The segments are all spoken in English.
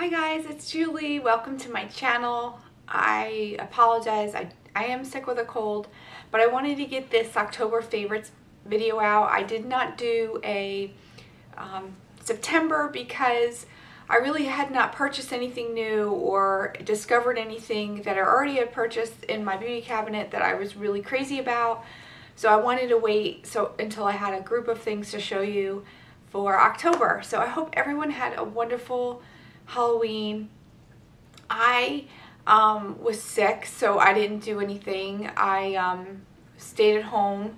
Hi guys, it's Julie. Welcome to my channel. I apologize. I, I am sick with a cold, but I wanted to get this October favorites video out. I did not do a um, September because I really had not purchased anything new or discovered anything that I already had purchased in my beauty cabinet that I was really crazy about. So I wanted to wait so until I had a group of things to show you for October. So I hope everyone had a wonderful Halloween. I um, was sick, so I didn't do anything. I um, stayed at home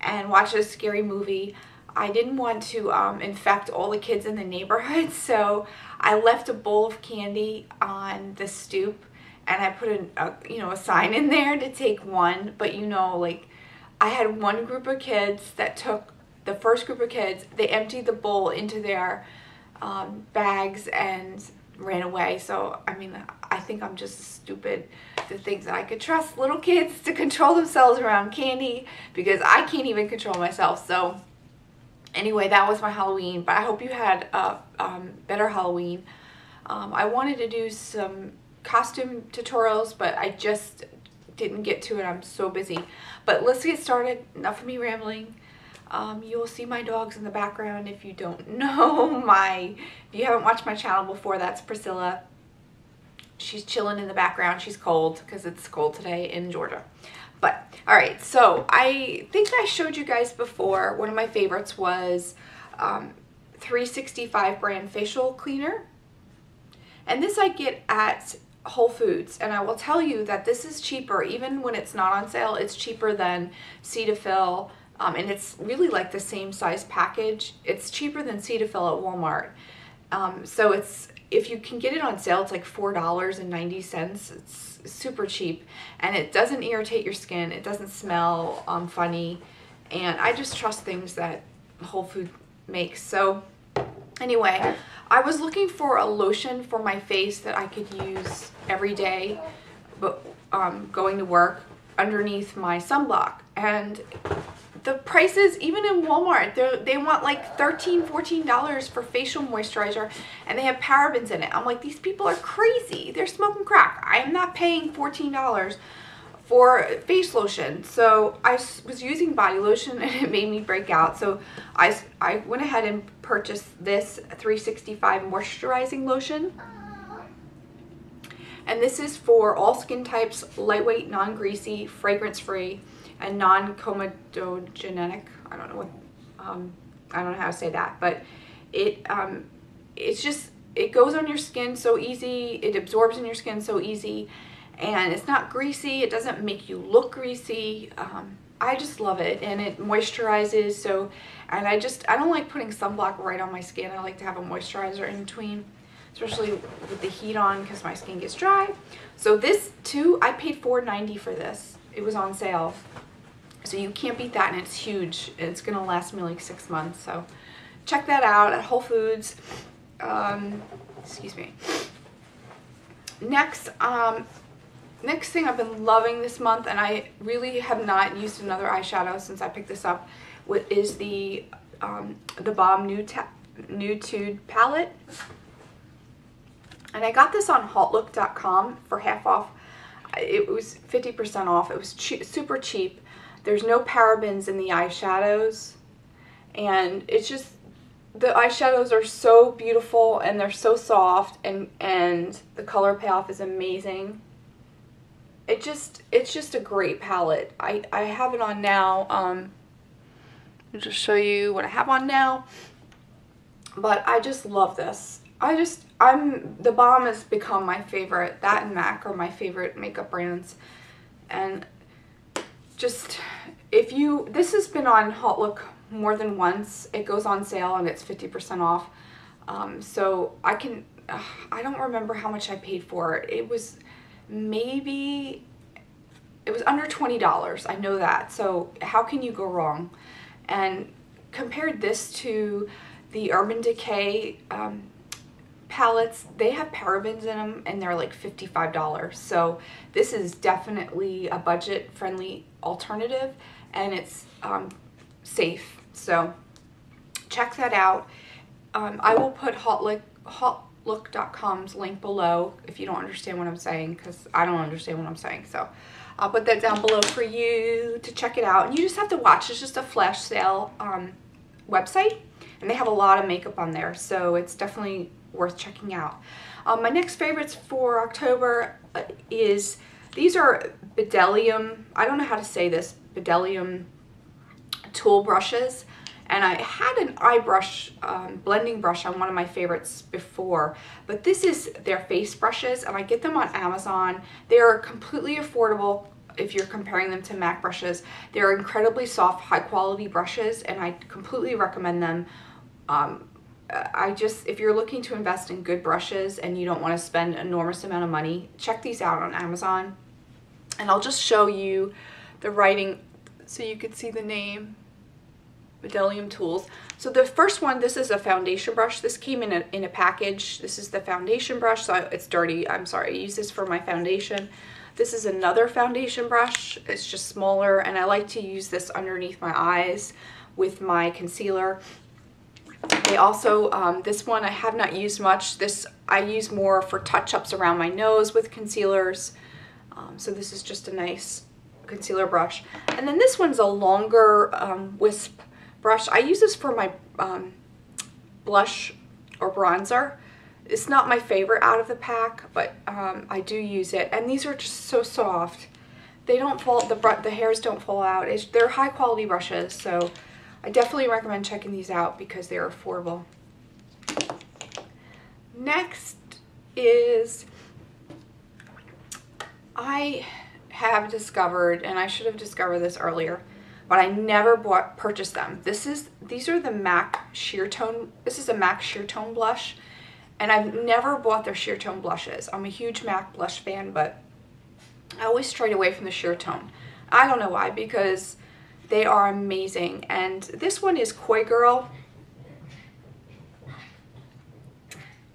and watched a scary movie. I didn't want to um, infect all the kids in the neighborhood, so I left a bowl of candy on the stoop and I put a, a, you know a sign in there to take one. But you know, like I had one group of kids that took the first group of kids. They emptied the bowl into their um, bags and ran away. So, I mean, I think I'm just stupid to think that I could trust little kids to control themselves around candy because I can't even control myself. So, anyway, that was my Halloween. But I hope you had a um, better Halloween. Um, I wanted to do some costume tutorials, but I just didn't get to it. I'm so busy. But let's get started. Enough of me rambling. Um, you will see my dogs in the background if you don't know my, if you haven't watched my channel before, that's Priscilla. She's chilling in the background. She's cold because it's cold today in Georgia. But, all right, so I think I showed you guys before, one of my favorites was um, 365 brand facial cleaner. And this I get at Whole Foods, and I will tell you that this is cheaper, even when it's not on sale, it's cheaper than Cetaphil, um, and it's really like the same size package. It's cheaper than Cetaphil at Walmart. Um, so it's if you can get it on sale, it's like $4.90. It's super cheap and it doesn't irritate your skin. It doesn't smell um, funny. And I just trust things that Whole Food makes. So anyway, I was looking for a lotion for my face that I could use every day but um, going to work underneath my sunblock. And the prices, even in Walmart, they want like $13, $14 for facial moisturizer and they have parabens in it. I'm like, these people are crazy. They're smoking crack. I am not paying $14 for face lotion. So I was using body lotion and it made me break out. So I, I went ahead and purchased this 365 moisturizing lotion. And this is for all skin types, lightweight, non-greasy, fragrance-free and non-comedogenic. I don't know what, um, I don't know how to say that, but it, um, it's just, it goes on your skin so easy, it absorbs in your skin so easy, and it's not greasy, it doesn't make you look greasy. Um, I just love it, and it moisturizes, so, and I just, I don't like putting sunblock right on my skin. I like to have a moisturizer in between, especially with the heat on because my skin gets dry. So this too, I paid $4.90 for this. It was on sale. So you can't beat that and it's huge. It's to last me like six months. So check that out at Whole Foods. Um, excuse me. Next, um, next thing I've been loving this month and I really have not used another eyeshadow since I picked this up is the um, the Balm Nude palette. And I got this on HauteLook.com for half off. It was 50% off. It was che super cheap. There's no parabens in the eyeshadows. And it's just, the eyeshadows are so beautiful and they're so soft and, and the color payoff is amazing. It just, it's just a great palette. I, I have it on now. Um, I'll just show you what I have on now. But I just love this. I just, I'm, the Balm has become my favorite. That and MAC are my favorite makeup brands. And just if you this has been on HauteLook more than once. It goes on sale and it's 50% off. Um, so I can uh, I don't remember how much I paid for it. It was maybe it was under $20 I know that. So how can you go wrong? And compared this to the Urban Decay um, palettes, they have parabens in them and they're like $55. So this is definitely a budget friendly alternative and it's um, safe. So check that out. Um, I will put Hot Lick, Hot, look.com's link below if you don't understand what I'm saying because I don't understand what I'm saying. So I'll put that down below for you to check it out. And you just have to watch. It's just a flash sale um, website and they have a lot of makeup on there. So it's definitely worth checking out. Um, my next favorites for October uh, is, these are Bdellium, I don't know how to say this, Bdellium tool brushes and I had an eye brush, um, blending brush on one of my favorites before, but this is their face brushes and I get them on Amazon. They're completely affordable if you're comparing them to MAC brushes. They're incredibly soft, high quality brushes and I completely recommend them. Um, I just, if you're looking to invest in good brushes and you don't want to spend enormous amount of money, check these out on Amazon. And I'll just show you the writing so you could see the name. Bdellium Tools. So the first one, this is a foundation brush. This came in a, in a package. This is the foundation brush, so it's dirty. I'm sorry, I use this for my foundation. This is another foundation brush. It's just smaller, and I like to use this underneath my eyes with my concealer. They also, um, this one I have not used much. This I use more for touch-ups around my nose with concealers. Um, so this is just a nice concealer brush. And then this one's a longer um, wisp brush. I use this for my um, blush or bronzer. It's not my favorite out of the pack, but um, I do use it. And these are just so soft. They don't fall, the, the hairs don't fall out. It's, they're high quality brushes, so I definitely recommend checking these out because they're affordable. Next is, I have discovered, and I should have discovered this earlier, but I never bought purchased them. This is these are the MAC Sheer Tone. This is a MAC Sheer Tone blush, and I've never bought their Sheer Tone blushes. I'm a huge MAC blush fan, but I always strayed away from the Sheer Tone. I don't know why because they are amazing. And this one is Coygirl.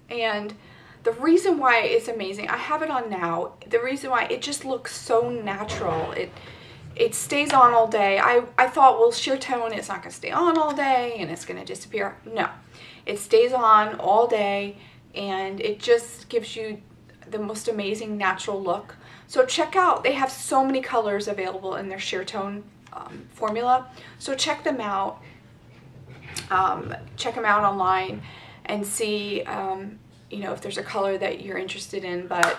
And the reason why it's amazing, I have it on now, the reason why it just looks so natural. It it stays on all day. I, I thought, well, sheer tone, it's not going to stay on all day and it's going to disappear. No, it stays on all day and it just gives you the most amazing natural look. So check out, they have so many colors available in their sheer tone um, formula. So check them out. Um, check them out online and see, um, you know, if there's a color that you're interested in, but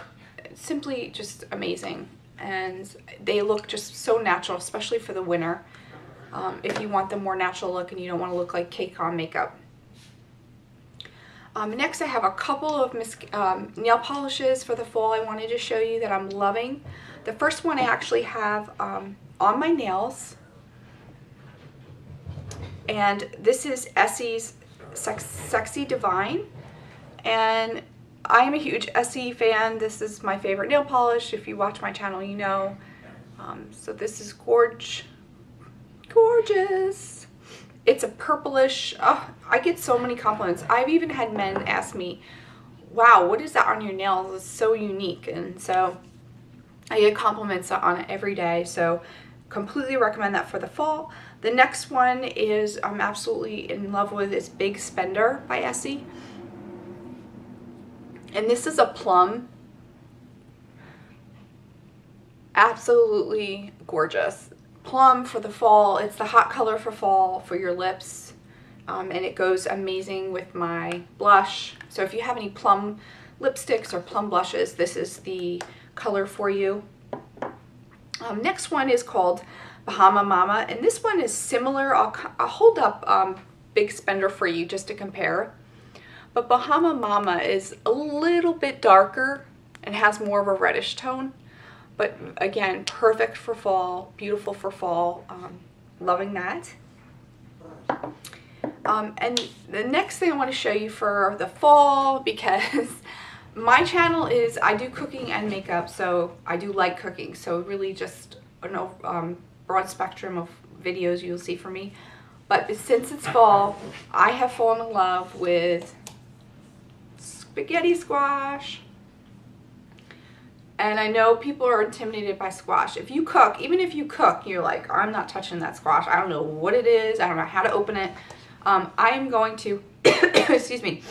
simply just amazing and they look just so natural, especially for the winter. Um, if you want the more natural look and you don't want to look like cake on makeup. Um, next I have a couple of um, nail polishes for the fall I wanted to show you that I'm loving. The first one I actually have um, on my nails and this is Essie's Sex Sexy Divine and I am a huge Essie fan. This is my favorite nail polish. If you watch my channel, you know. Um, so this is gorge, gorgeous. It's a purplish, oh, I get so many compliments. I've even had men ask me, wow, what is that on your nails? It's so unique. And so I get compliments on it every day. So completely recommend that for the fall. The next one is I'm absolutely in love with is Big Spender by Essie. And this is a plum. Absolutely gorgeous. Plum for the fall. It's the hot color for fall for your lips. Um, and it goes amazing with my blush. So if you have any plum lipsticks or plum blushes, this is the color for you. Um, next one is called Bahama Mama, and this one is similar. I'll, I'll hold up um, Big Spender for you just to compare. But Bahama Mama is a little bit darker and has more of a reddish tone. But again, perfect for fall, beautiful for fall. Um, loving that. Um, and the next thing I want to show you for the fall, because my channel is, I do cooking and makeup, so I do like cooking. So really just a um, broad spectrum of videos you'll see from me. But since it's fall, I have fallen in love with spaghetti squash. And I know people are intimidated by squash. If you cook, even if you cook, you're like, I'm not touching that squash. I don't know what it is. I don't know how to open it. Um, I am going to, excuse me,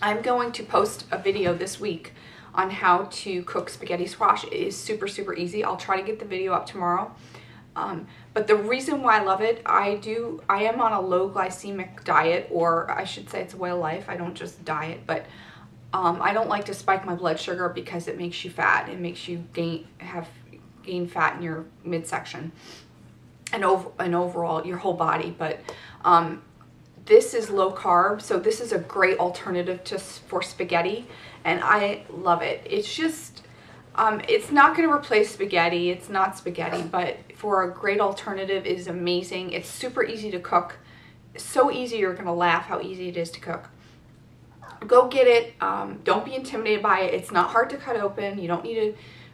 I'm going to post a video this week on how to cook spaghetti squash. It is super, super easy. I'll try to get the video up tomorrow. Um, but the reason why I love it, I do, I am on a low glycemic diet, or I should say it's a way of life. I don't just diet, but um, I don't like to spike my blood sugar because it makes you fat. It makes you gain, have, gain fat in your midsection and over, and overall your whole body. But um, this is low carb, so this is a great alternative to for spaghetti, and I love it. It's just, um, it's not going to replace spaghetti. It's not spaghetti, but for a great alternative is amazing. It's super easy to cook. So easy you're going to laugh how easy it is to cook. Go get it. Um, don't be intimidated by it. It's not hard to cut open. You don't need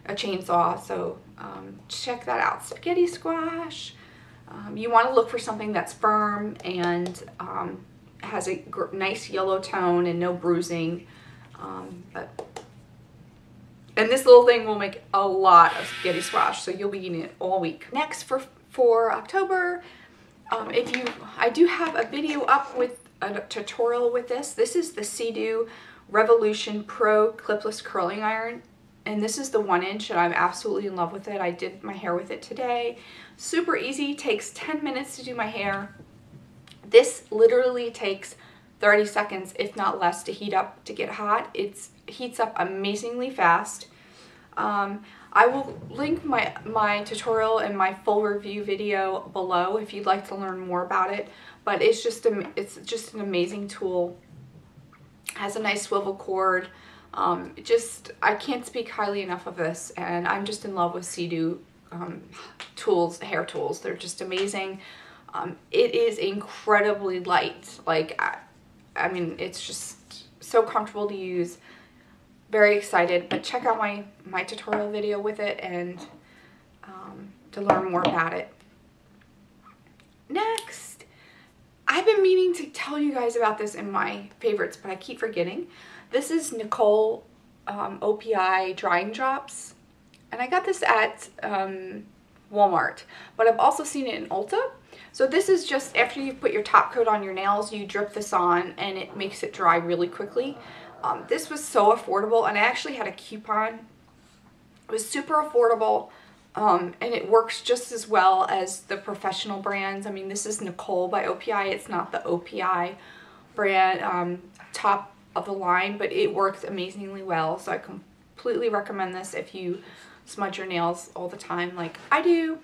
a, a chainsaw, so um, check that out. Spaghetti squash. Um, you want to look for something that's firm and um, has a nice yellow tone and no bruising. Um, but and this little thing will make a lot of spaghetti squash, so you'll be eating it all week. Next for for October, um, if you, I do have a video up with a tutorial with this. This is the Sedu Revolution Pro Clipless Curling Iron and this is the one inch and I'm absolutely in love with it. I did my hair with it today. Super easy, takes 10 minutes to do my hair. This literally takes 30 seconds, if not less, to heat up, to get hot. It heats up amazingly fast. Um, I will link my, my tutorial and my full review video below if you'd like to learn more about it. But it's just, a, it's just an amazing tool. Has a nice swivel cord. Um, just, I can't speak highly enough of this and I'm just in love with Sedu um, tools, hair tools. They're just amazing. Um, it is incredibly light. Like, I, I mean, it's just so comfortable to use. Very excited, but check out my, my tutorial video with it and um, to learn more about it. Next, I've been meaning to tell you guys about this in my favorites, but I keep forgetting. This is Nicole um, OPI drying drops. And I got this at um, Walmart, but I've also seen it in Ulta. So this is just after you put your top coat on your nails, you drip this on and it makes it dry really quickly. Um, this was so affordable and I actually had a coupon. It was super affordable um, and it works just as well as the professional brands. I mean, this is Nicole by OPI. It's not the OPI brand um, top of the line, but it works amazingly well. So I completely recommend this if you smudge your nails all the time like I do.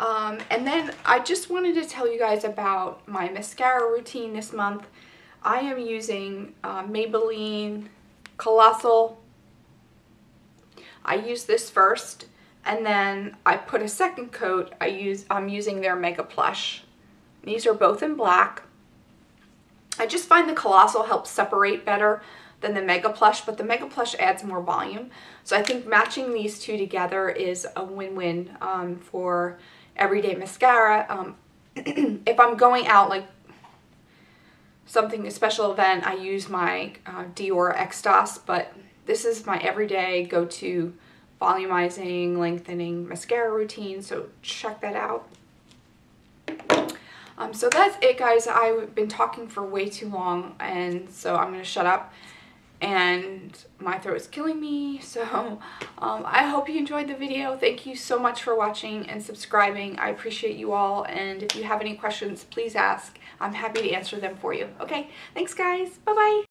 Um, and then I just wanted to tell you guys about my mascara routine this month. I am using uh, Maybelline Colossal. I use this first and then I put a second coat. I use I'm using their Mega Plush. These are both in black. I just find the Colossal helps separate better than the Mega Plush, but the Mega Plush adds more volume. So I think matching these two together is a win-win um, for everyday mascara. Um, if I'm going out like something, a special event, I use my uh, Dior Extase, but this is my everyday go-to volumizing, lengthening mascara routine, so check that out. Um, so that's it guys. I've been talking for way too long and so I'm going to shut up and my throat is killing me. So um, I hope you enjoyed the video. Thank you so much for watching and subscribing. I appreciate you all and if you have any questions please ask. I'm happy to answer them for you. Okay, thanks guys. Bye-bye.